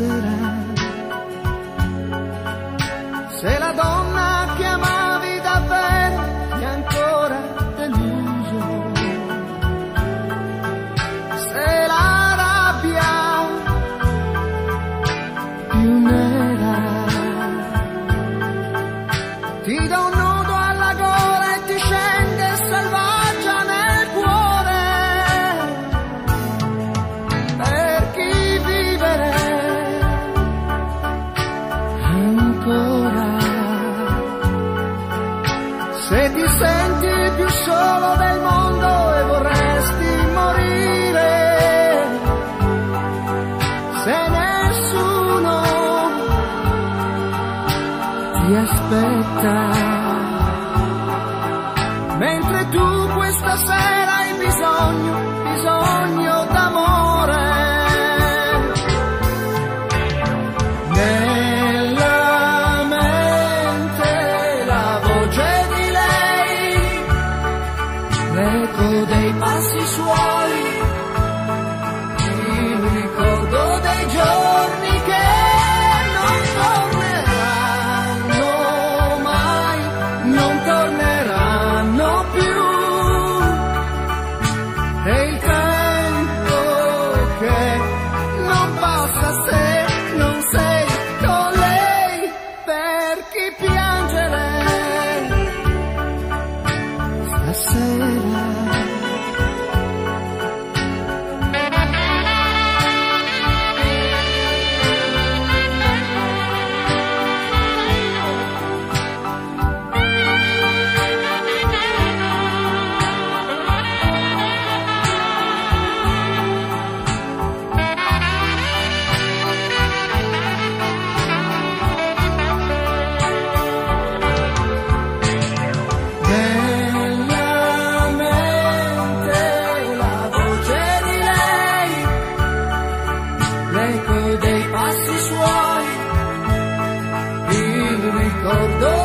Será, Se la ancora. Se ti senti più solo del mondo e vorresti morire, se nessuno ti aspetta, mentre tu questa sera hai bisogno l'eco dei passi suoi, il ricordo dei giorni che será. L'eco dei passi suoi, il ricordo